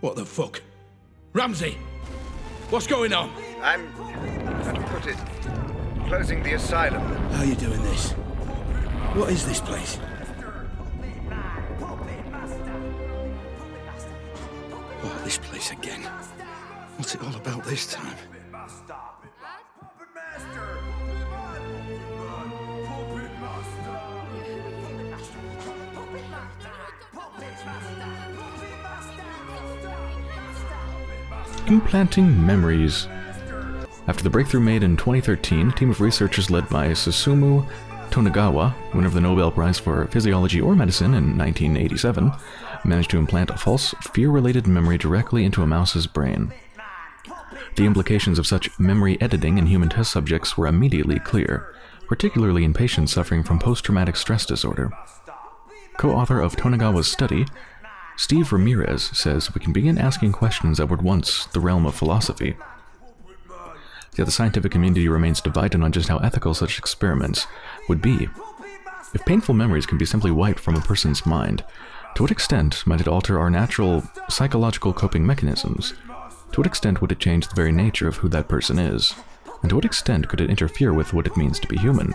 What the fuck? Ramsey! What's going on? I'm. How to put it? Closing the asylum. How are you doing this? What is this place? Oh, this place again. What's it all about this time? Implanting memories. After the breakthrough made in 2013, a team of researchers led by Susumu Tonegawa, winner of the Nobel Prize for Physiology or Medicine in 1987, managed to implant a false fear-related memory directly into a mouse's brain. The implications of such memory editing in human test subjects were immediately clear, particularly in patients suffering from post-traumatic stress disorder. Co-author of Tonegawa's study, Steve Ramirez says we can begin asking questions that were once the realm of philosophy. Yet the scientific community remains divided on just how ethical such experiments would be. If painful memories can be simply wiped from a person's mind, to what extent might it alter our natural psychological coping mechanisms? To what extent would it change the very nature of who that person is? And to what extent could it interfere with what it means to be human?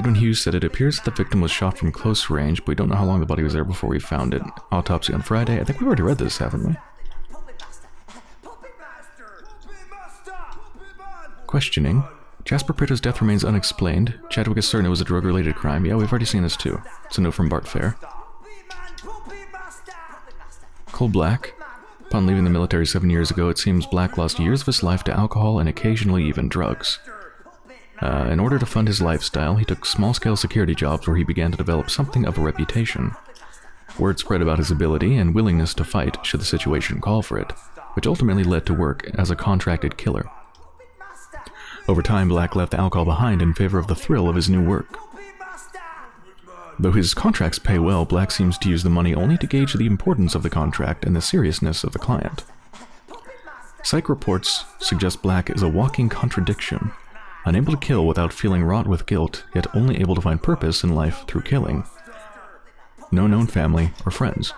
Edwin Hughes said it appears that the victim was shot from close range, but we don't know how long the body was there before we found it. Autopsy on Friday. I think we've already read this, haven't we? Questioning. Jasper Pritto's death remains unexplained. Chadwick is certain it was a drug-related crime. Yeah, we've already seen this too. It's a note from Bart Fair. Cole Black. Upon leaving the military seven years ago, it seems Black lost years of his life to alcohol and occasionally even drugs. Uh, in order to fund his lifestyle, he took small-scale security jobs where he began to develop something of a reputation. Word spread about his ability and willingness to fight should the situation call for it, which ultimately led to work as a contracted killer. Over time, Black left alcohol behind in favor of the thrill of his new work. Though his contracts pay well, Black seems to use the money only to gauge the importance of the contract and the seriousness of the client. Psych reports suggest Black is a walking contradiction, unable to kill without feeling wrought with guilt, yet only able to find purpose in life through killing. No known family or friends.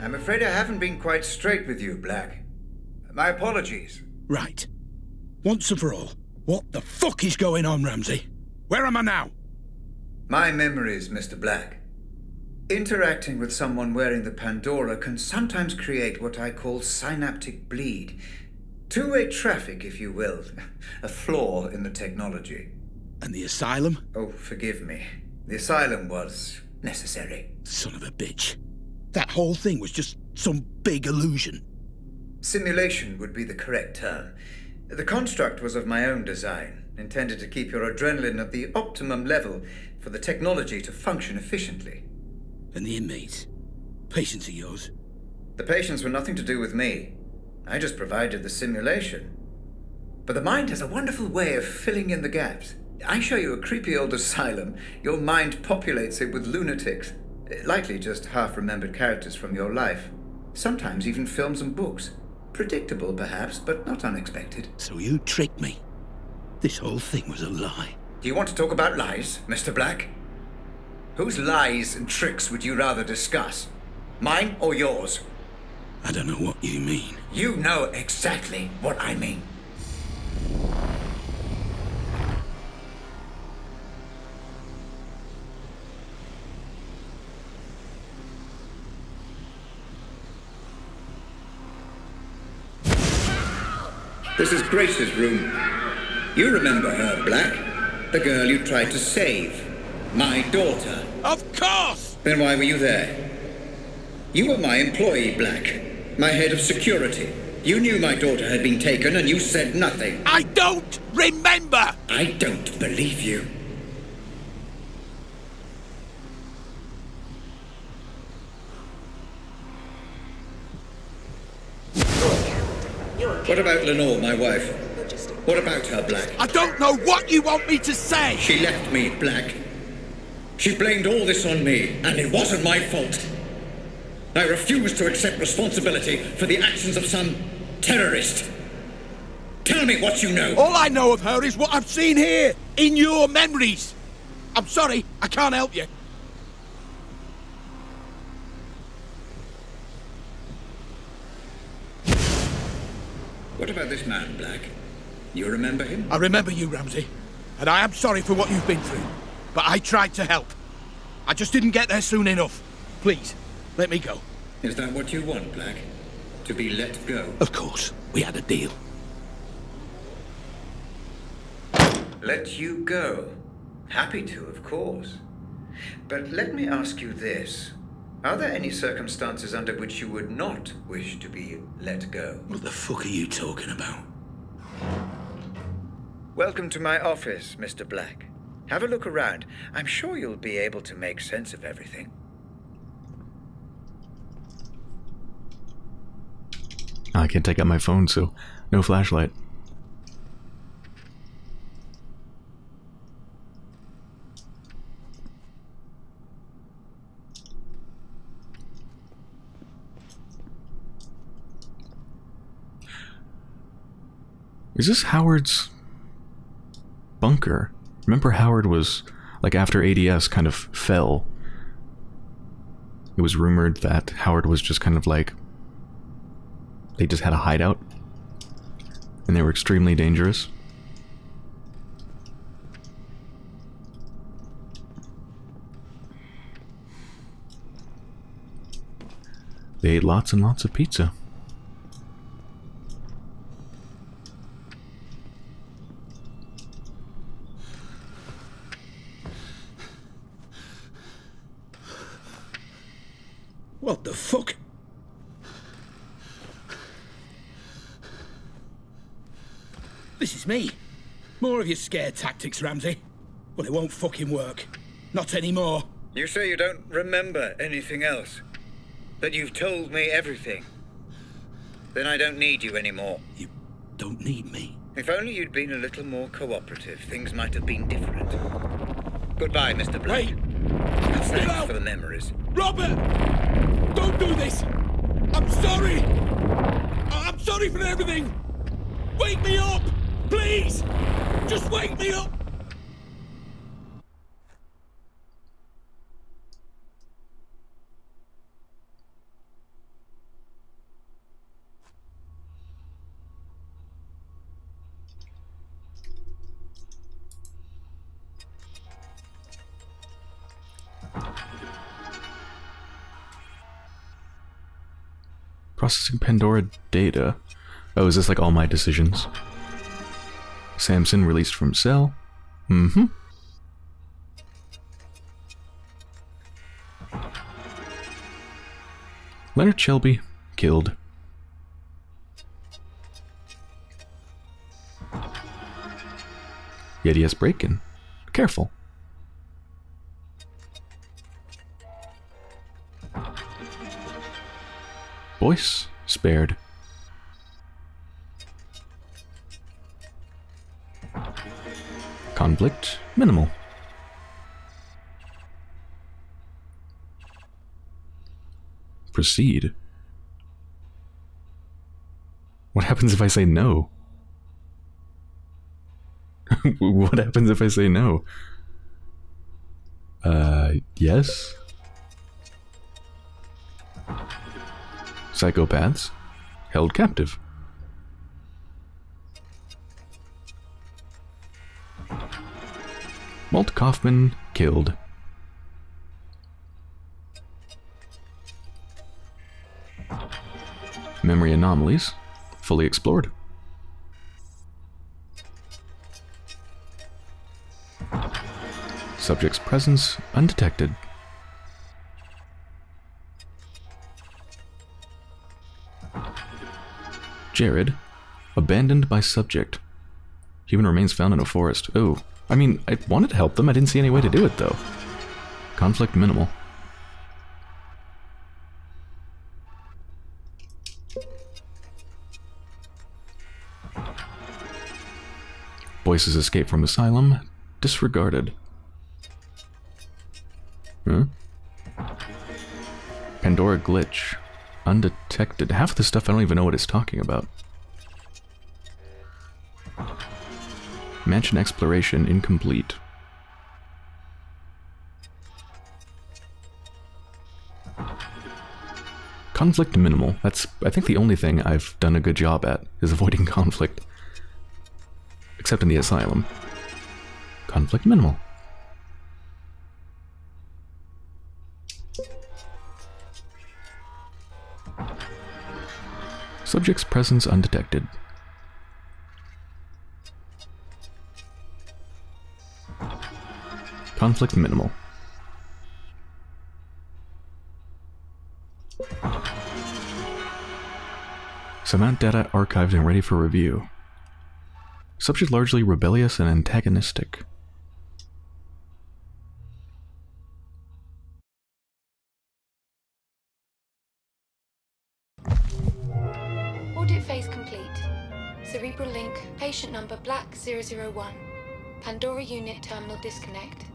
I'm afraid I haven't been quite straight with you, Black. My apologies. Right. Once and for all, what the fuck is going on, Ramsey? Where am I now? My memories, Mr. Black. Interacting with someone wearing the Pandora can sometimes create what I call synaptic bleed. Two-way traffic, if you will. A flaw in the technology. And the asylum? Oh, forgive me. The asylum was necessary. Son of a bitch. That whole thing was just some big illusion. Simulation would be the correct term. The construct was of my own design, intended to keep your adrenaline at the optimum level for the technology to function efficiently. And the inmates? Patients of yours? The patients were nothing to do with me. I just provided the simulation. But the mind has a wonderful way of filling in the gaps. I show you a creepy old asylum, your mind populates it with lunatics. Likely just half-remembered characters from your life. Sometimes even films and books. Predictable, perhaps, but not unexpected. So you tricked me. This whole thing was a lie. Do you want to talk about lies, Mr. Black? Whose lies and tricks would you rather discuss? Mine or yours? I don't know what you mean. You know exactly what I mean. This is Grace's room. You remember her, Black? The girl you tried to save. My daughter. Of course! Then why were you there? You were my employee, Black. My head of security. You knew my daughter had been taken and you said nothing. I don't remember! I don't believe you. What about Lenore, my wife? What about her, Black? I don't know what you want me to say! She left me, Black. She blamed all this on me, and it wasn't my fault. I refuse to accept responsibility for the actions of some terrorist. Tell me what you know. All I know of her is what I've seen here, in your memories. I'm sorry, I can't help you. What about this man, Black? You remember him? I remember you, Ramsey, and I am sorry for what you've been through. But I tried to help. I just didn't get there soon enough. Please, let me go. Is that what you want, Black? To be let go? Of course, we had a deal. Let you go? Happy to, of course. But let me ask you this. Are there any circumstances under which you would not wish to be let go? What the fuck are you talking about? Welcome to my office, Mr. Black. Have a look around. I'm sure you'll be able to make sense of everything. Ah, I can't take out my phone, so no flashlight. Is this Howard's bunker? Remember Howard was, like after ADS kind of fell, it was rumored that Howard was just kind of like, they just had a hideout, and they were extremely dangerous. They ate lots and lots of pizza. What the fuck? This is me. More of your scare tactics, Ramsey. Well, it won't fucking work. Not anymore. You say you don't remember anything else? That you've told me everything? Then I don't need you anymore. You don't need me. If only you'd been a little more cooperative, things might have been different. Goodbye, Mr. Blake. Wait! Thanks for the memories. Robert! Don't do this! I'm sorry! I'm sorry for everything! Wake me up! Please! Just wake me up! Processing Pandora data. Oh, is this like all my decisions? Samson released from cell. Mm-hmm. Leonard Shelby killed. Yet he has break-in. Careful. Voice spared. Conflict minimal. Proceed. What happens if I say no? what happens if I say no? Uh, yes? psychopaths held captive. Walt Kaufman killed. Memory anomalies fully explored. Subject's presence undetected. Jared, abandoned by subject. Human remains found in a forest. Oh, I mean, I wanted to help them. I didn't see any way to do it, though. Conflict minimal. Voices escape from asylum. Disregarded. Huh? Pandora glitch. Undetected. Half of the stuff I don't even know what it's talking about. Mansion exploration incomplete. Conflict minimal. That's, I think, the only thing I've done a good job at, is avoiding conflict. Except in the asylum. Conflict minimal. Subject's presence undetected. Conflict minimal. Savant data archived and ready for review. Subject largely rebellious and antagonistic. Patient number Black 001. Pandora unit terminal disconnect.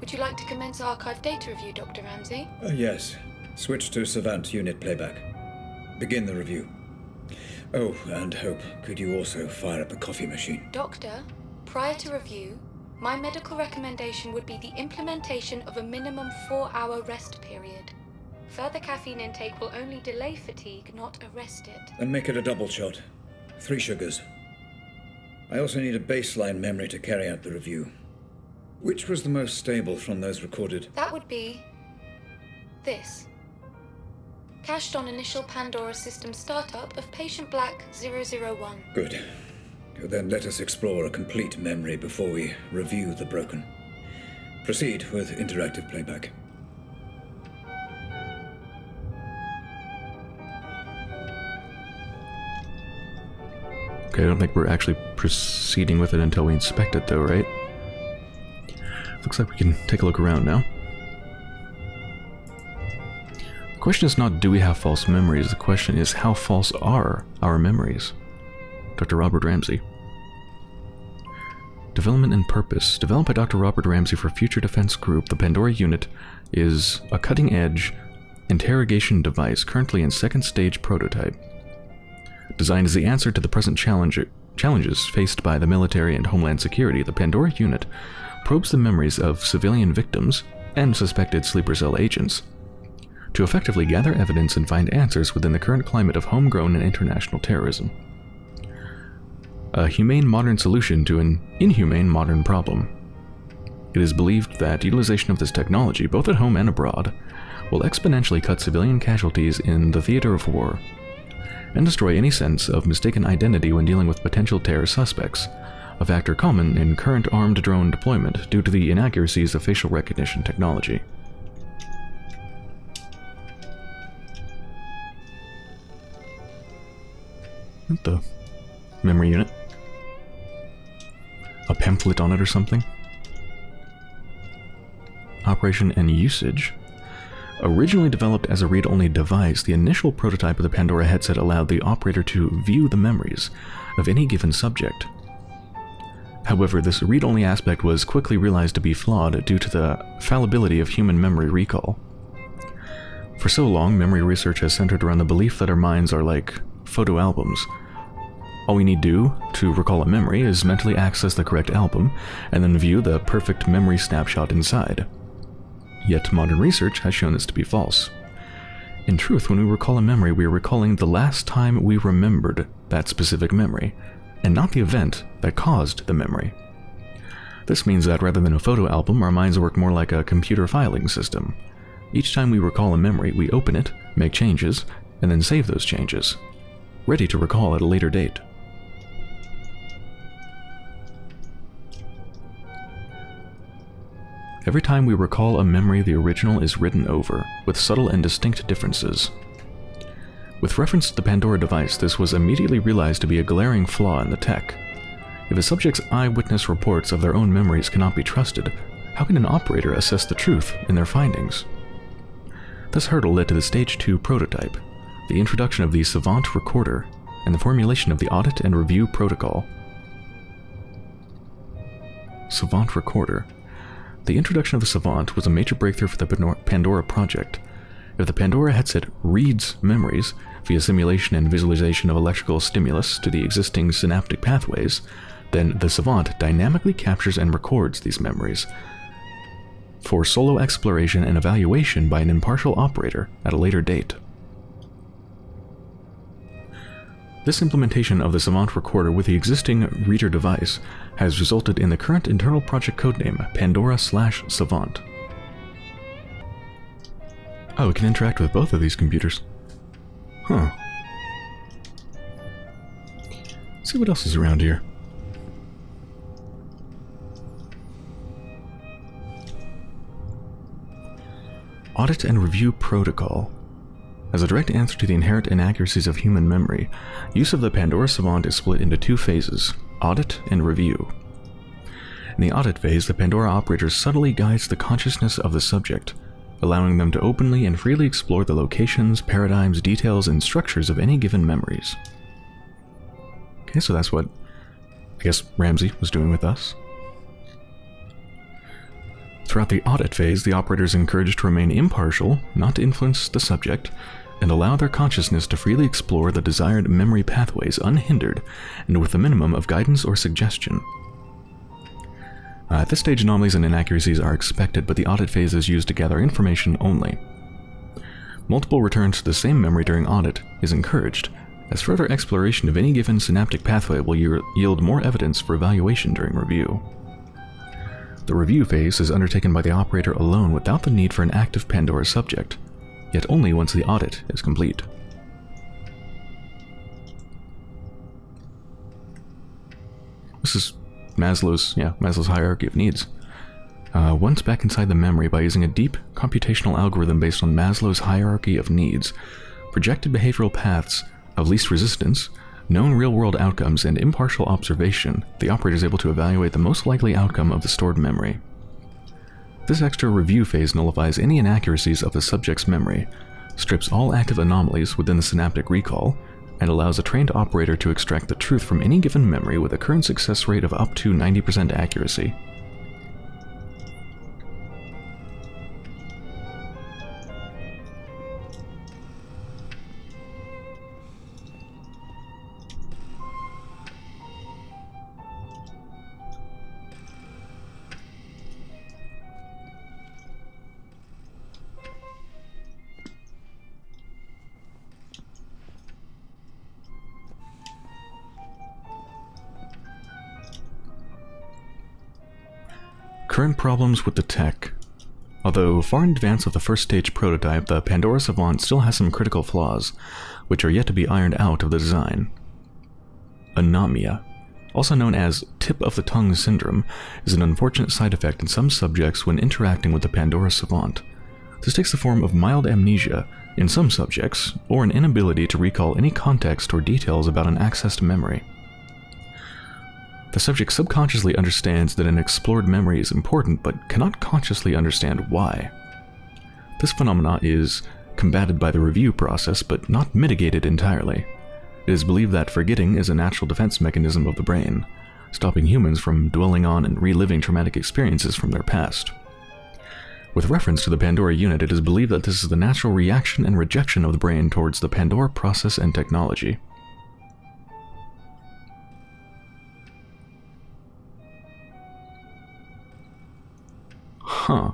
Would you like to commence archive data review, Dr. Ramsey? Uh, yes. Switch to Savant unit playback. Begin the review. Oh, and Hope, could you also fire up a coffee machine? Doctor, prior to review, my medical recommendation would be the implementation of a minimum four hour rest period. Further caffeine intake will only delay fatigue, not arrest it. And make it a double shot. Three sugars. I also need a baseline memory to carry out the review. Which was the most stable from those recorded? That would be... this. Cached on initial Pandora system startup of patient Black 001. Good. Then let us explore a complete memory before we review the broken. Proceed with interactive playback. Okay, I don't think we're actually proceeding with it until we inspect it though, right? Looks like we can take a look around now. The question is not do we have false memories, the question is how false are our memories? Dr. Robert Ramsey. Development and purpose. Developed by Dr. Robert Ramsey for Future Defense Group, the Pandora unit is a cutting-edge interrogation device currently in second stage prototype. Designed as the answer to the present challenge challenges faced by the military and homeland security, the Pandora unit probes the memories of civilian victims and suspected sleeper cell agents to effectively gather evidence and find answers within the current climate of homegrown and international terrorism. A humane modern solution to an inhumane modern problem. It is believed that utilization of this technology, both at home and abroad, will exponentially cut civilian casualties in the theater of war and destroy any sense of mistaken identity when dealing with potential terror suspects, a factor common in current armed drone deployment due to the inaccuracies of facial recognition technology. What the memory unit? A pamphlet on it or something? Operation and usage. Originally developed as a read-only device, the initial prototype of the Pandora headset allowed the operator to view the memories of any given subject. However, this read-only aspect was quickly realized to be flawed due to the fallibility of human memory recall. For so long, memory research has centered around the belief that our minds are like photo albums. All we need do to recall a memory is mentally access the correct album, and then view the perfect memory snapshot inside. Yet modern research has shown this to be false. In truth, when we recall a memory, we are recalling the last time we remembered that specific memory, and not the event that caused the memory. This means that rather than a photo album, our minds work more like a computer filing system. Each time we recall a memory, we open it, make changes, and then save those changes, ready to recall at a later date. Every time we recall a memory, the original is written over, with subtle and distinct differences. With reference to the Pandora device, this was immediately realized to be a glaring flaw in the tech. If a subject's eyewitness reports of their own memories cannot be trusted, how can an operator assess the truth in their findings? This hurdle led to the Stage 2 prototype, the introduction of the Savant recorder, and the formulation of the Audit and Review Protocol. Savant recorder. The introduction of the Savant was a major breakthrough for the Pandora project. If the Pandora headset reads memories via simulation and visualization of electrical stimulus to the existing synaptic pathways, then the Savant dynamically captures and records these memories for solo exploration and evaluation by an impartial operator at a later date. This implementation of the Savant recorder with the existing reader device has resulted in the current internal project codename Pandora slash Savant. Oh, we can interact with both of these computers. Huh. Let's see what else is around here. Audit and Review Protocol. As a direct answer to the inherent inaccuracies of human memory, use of the Pandora Savant is split into two phases, audit and review. In the audit phase, the Pandora operator subtly guides the consciousness of the subject, allowing them to openly and freely explore the locations, paradigms, details, and structures of any given memories. Okay, so that's what I guess Ramsey was doing with us. Throughout the audit phase, the operator is encouraged to remain impartial, not to influence the subject, and allow their consciousness to freely explore the desired memory pathways unhindered and with a minimum of guidance or suggestion. Uh, at this stage, anomalies and inaccuracies are expected, but the audit phase is used to gather information only. Multiple returns to the same memory during audit is encouraged, as further exploration of any given synaptic pathway will yield more evidence for evaluation during review. The review phase is undertaken by the operator alone without the need for an active Pandora subject, yet only once the audit is complete. This is Maslow's, yeah, Maslow's hierarchy of needs. Uh, once back inside the memory by using a deep computational algorithm based on Maslow's hierarchy of needs, projected behavioral paths of least resistance, known real-world outcomes, and impartial observation, the operator is able to evaluate the most likely outcome of the stored memory. This extra review phase nullifies any inaccuracies of the subject's memory, strips all active anomalies within the synaptic recall, and allows a trained operator to extract the truth from any given memory with a current success rate of up to 90% accuracy. Current problems with the tech. Although far in advance of the first stage prototype, the Pandora Savant still has some critical flaws, which are yet to be ironed out of the design. Anomia, also known as tip-of-the-tongue syndrome, is an unfortunate side effect in some subjects when interacting with the Pandora Savant. This takes the form of mild amnesia in some subjects, or an inability to recall any context or details about an accessed memory. The subject subconsciously understands that an explored memory is important, but cannot consciously understand why. This phenomena is combated by the review process, but not mitigated entirely. It is believed that forgetting is a natural defense mechanism of the brain, stopping humans from dwelling on and reliving traumatic experiences from their past. With reference to the Pandora unit, it is believed that this is the natural reaction and rejection of the brain towards the Pandora process and technology. Huh.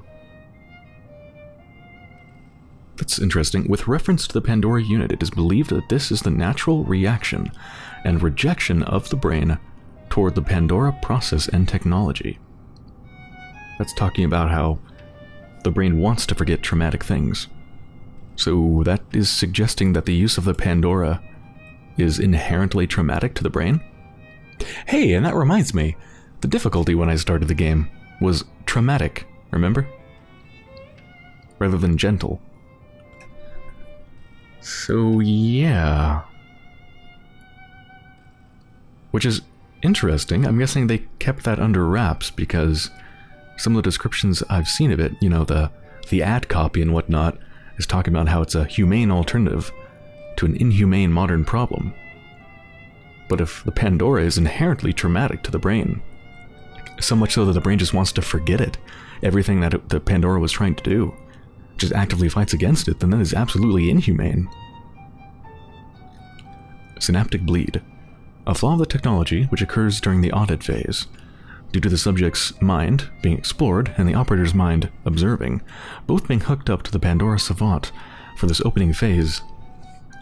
That's interesting. With reference to the Pandora unit, it is believed that this is the natural reaction and rejection of the brain toward the Pandora process and technology. That's talking about how the brain wants to forget traumatic things. So that is suggesting that the use of the Pandora is inherently traumatic to the brain? Hey, and that reminds me, the difficulty when I started the game was traumatic remember? Rather than gentle. So, yeah. Which is interesting. I'm guessing they kept that under wraps because some of the descriptions I've seen of it, you know, the the ad copy and whatnot, is talking about how it's a humane alternative to an inhumane modern problem. But if the Pandora is inherently traumatic to the brain, so much so that the brain just wants to forget it, everything that it, the Pandora was trying to do, just actively fights against it, then that is absolutely inhumane. Synaptic bleed. A flaw of the technology which occurs during the audit phase, due to the subject's mind being explored and the operator's mind observing, both being hooked up to the Pandora Savant for this opening phase.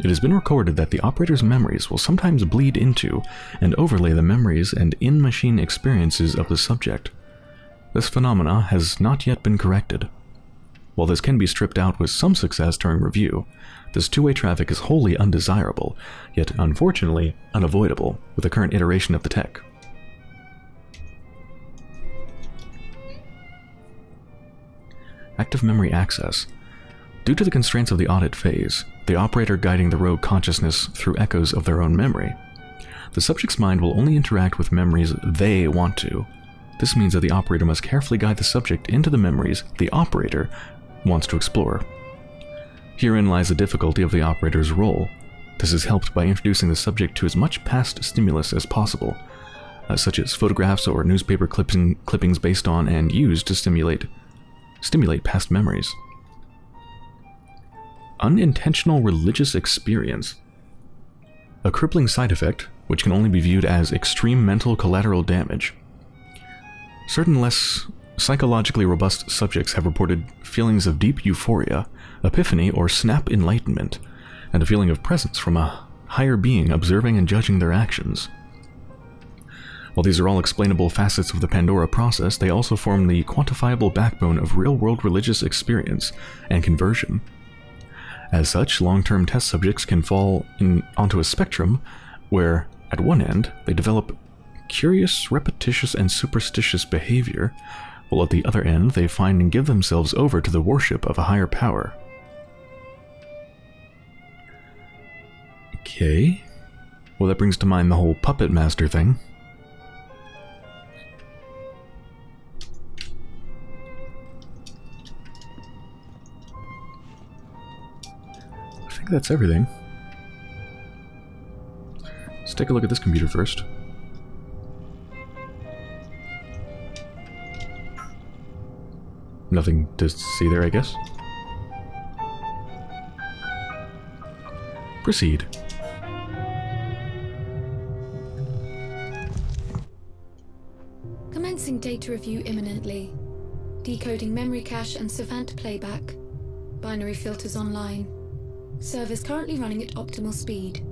It has been recorded that the operator's memories will sometimes bleed into and overlay the memories and in-machine experiences of the subject. This phenomena has not yet been corrected. While this can be stripped out with some success during review, this two-way traffic is wholly undesirable, yet unfortunately unavoidable with the current iteration of the tech. Active memory access. Due to the constraints of the audit phase, the operator guiding the rogue consciousness through echoes of their own memory, the subject's mind will only interact with memories they want to. This means that the operator must carefully guide the subject into the memories the operator wants to explore. Herein lies the difficulty of the operator's role. This is helped by introducing the subject to as much past stimulus as possible, uh, such as photographs or newspaper clipping, clippings based on and used to stimulate stimulate past memories. Unintentional religious experience. A crippling side effect, which can only be viewed as extreme mental collateral damage. Certain less psychologically robust subjects have reported feelings of deep euphoria, epiphany, or snap enlightenment, and a feeling of presence from a higher being observing and judging their actions. While these are all explainable facets of the Pandora process, they also form the quantifiable backbone of real-world religious experience and conversion. As such, long-term test subjects can fall in, onto a spectrum where, at one end, they develop curious, repetitious, and superstitious behavior, while at the other end they find and give themselves over to the worship of a higher power. Okay. Well, that brings to mind the whole puppet master thing. I think that's everything. Let's take a look at this computer first. Nothing to see there, I guess. Proceed. Commencing data review imminently. Decoding memory cache and Savant playback. Binary filters online. Servers currently running at optimal speed.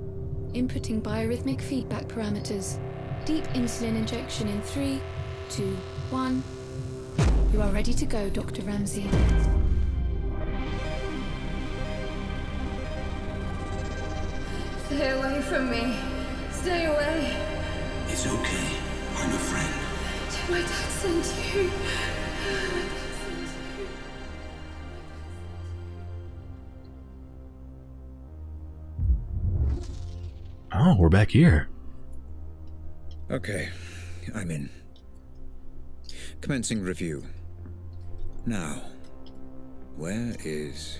Inputting biorhythmic feedback parameters. Deep insulin injection in three, two, one. You are ready to go, Dr. Ramsey. Stay away from me. Stay away. It's okay. I'm a friend. Did my dad send you? Oh, we're back here. Okay, I'm in. Commencing review. Now, where is.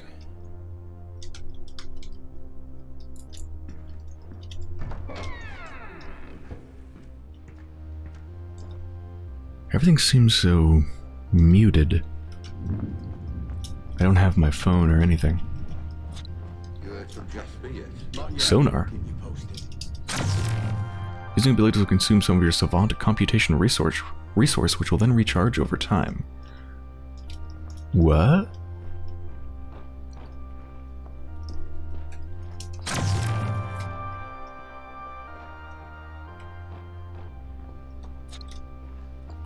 Everything seems so muted. I don't have my phone or anything. Sonar. Using ability to consume some of your savant computation resource, resource which will then recharge over time. What?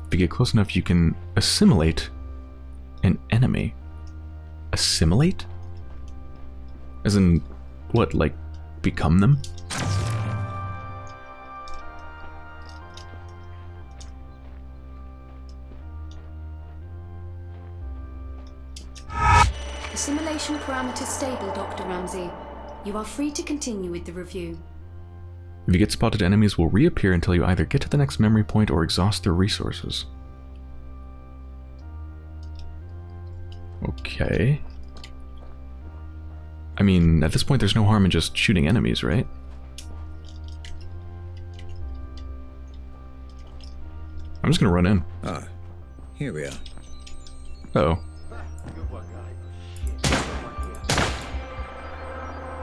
If you get close enough, you can assimilate an enemy. Assimilate? As in, what, like, become them? Simulation parameters stable, Dr. Ramsey. You are free to continue with the review. If you get spotted, enemies will reappear until you either get to the next memory point or exhaust their resources. Okay. I mean, at this point there's no harm in just shooting enemies, right? I'm just gonna run in. Ah, here we are. Uh oh.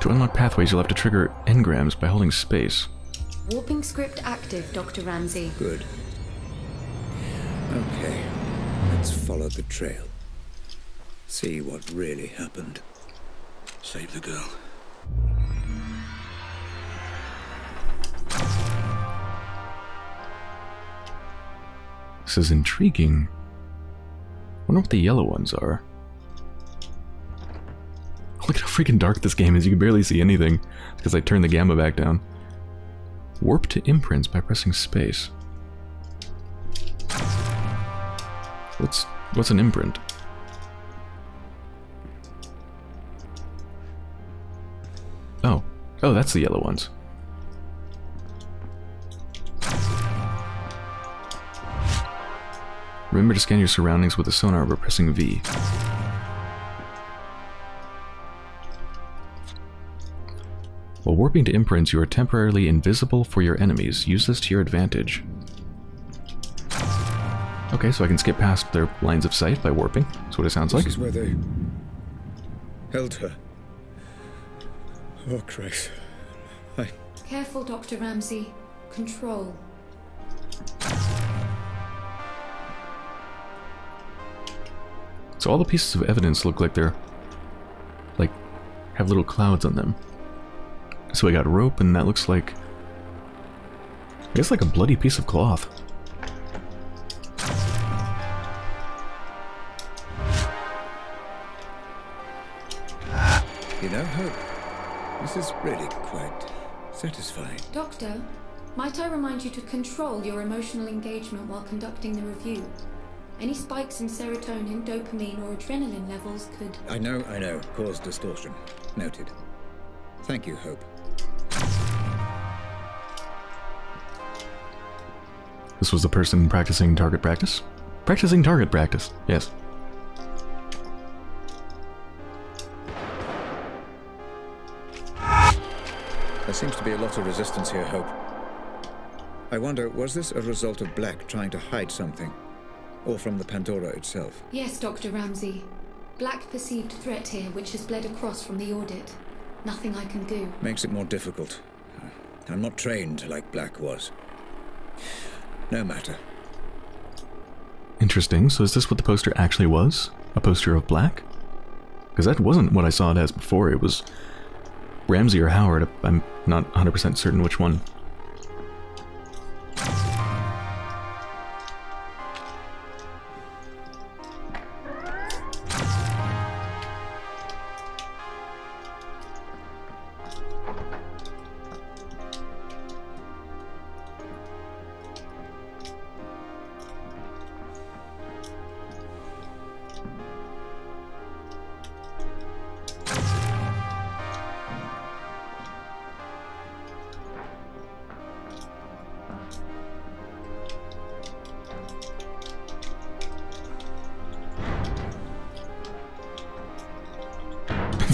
To unlock pathways, you'll have to trigger engrams by holding space. Warping script active, Dr. Ramsey. Good. Okay, let's follow the trail. See what really happened. Save the girl. This is intriguing. wonder what the yellow ones are. Look at how freaking dark this game is. You can barely see anything because I turned the gamma back down. Warp to imprints by pressing space. What's what's an imprint? Oh. Oh, that's the yellow ones. Remember to scan your surroundings with the sonar by pressing V. While warping to imprints, you are temporarily invisible for your enemies. Use this to your advantage. Okay, so I can skip past their lines of sight by warping. That's what it sounds This like. is where they held her. Oh, Christ. I... Careful, Dr. Ramsey. Control. So all the pieces of evidence look like they're like have little clouds on them. So we got rope and that looks like I guess like a bloody piece of cloth. You know, Hope, this is really quite satisfying. Doctor, might I remind you to control your emotional engagement while conducting the review? Any spikes in serotonin, dopamine, or adrenaline levels could. I know, I know. Cause distortion. Noted. Thank you, Hope. This was the person practicing target practice? Practicing target practice, yes. There seems to be a lot of resistance here, Hope. I wonder, was this a result of Black trying to hide something? Or from the Pandora itself? Yes, Dr. Ramsey. Black perceived threat here, which has bled across from the audit. Nothing I can do. Makes it more difficult. I'm not trained like Black was. No matter. Interesting. So is this what the poster actually was? A poster of black? Because that wasn't what I saw it as before. It was Ramsey or Howard. I'm not 100% certain which one.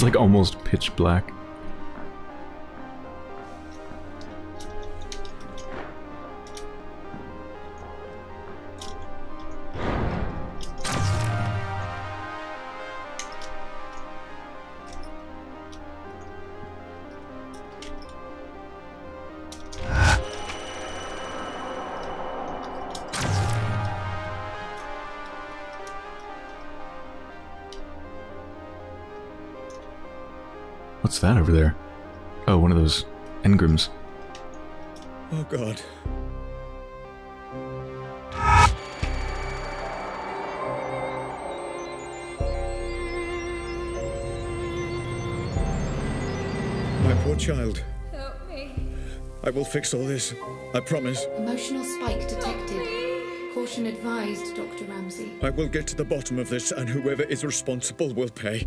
Like almost pitch black. What's that over there? Oh, one of those engrams. Oh, God. My poor child. Help me. I will fix all this. I promise. Emotional spike detected. Caution advised, Dr. Ramsey. I will get to the bottom of this, and whoever is responsible will pay.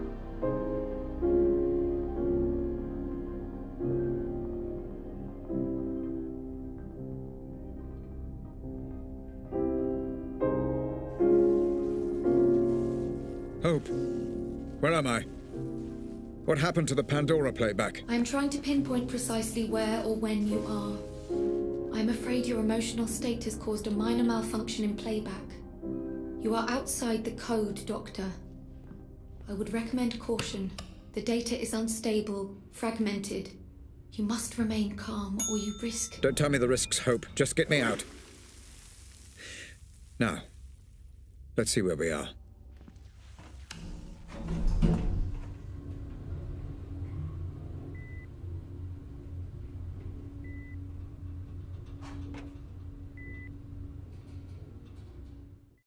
What happened to the Pandora playback? I am trying to pinpoint precisely where or when you are. I'm afraid your emotional state has caused a minor malfunction in playback. You are outside the code, Doctor. I would recommend caution. The data is unstable, fragmented. You must remain calm or you risk. Don't tell me the risks, Hope. Just get me out. Now, let's see where we are.